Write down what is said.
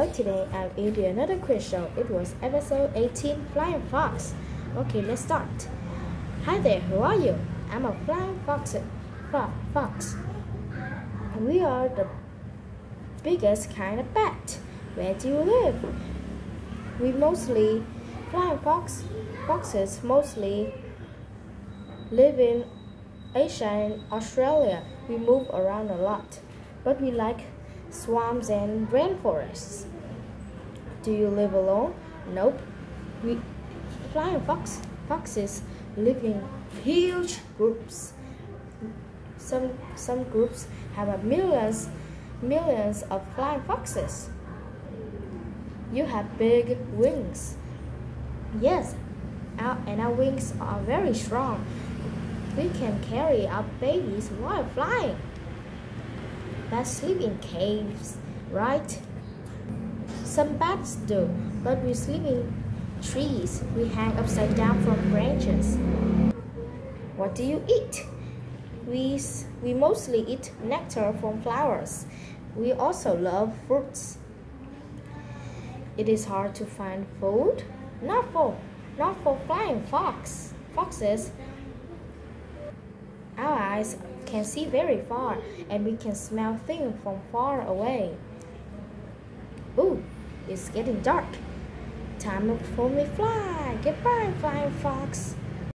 Today I'm in another quiz show. It was episode 18 Flying Fox. Okay, let's start. Hi there, who are you? I'm a flying fox. Fo fox. We are the biggest kind of bat. Where do you live? We mostly flying fox foxes mostly live in Asia and Australia. We move around a lot, but we like swamps and rainforests. Do you live alone? Nope. We flying fox foxes live in huge groups. Some some groups have a millions millions of flying foxes. You have big wings. Yes, our, and our wings are very strong. We can carry our babies while flying that sleep in caves, right? Some bats do, but we sleep in trees. We hang upside down from branches. What do you eat? We, we mostly eat nectar from flowers. We also love fruits. It is hard to find food. Not for, not for flying fox, foxes. Our eyes can see very far and we can smell things from far away. Ooh, it's getting dark. Time for me fly. Goodbye, flying fox.